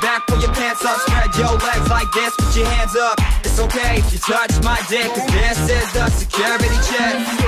Back, pull your pants up, spread your legs like this, put your hands up. It's okay if you touch my dick, cause this is the security check.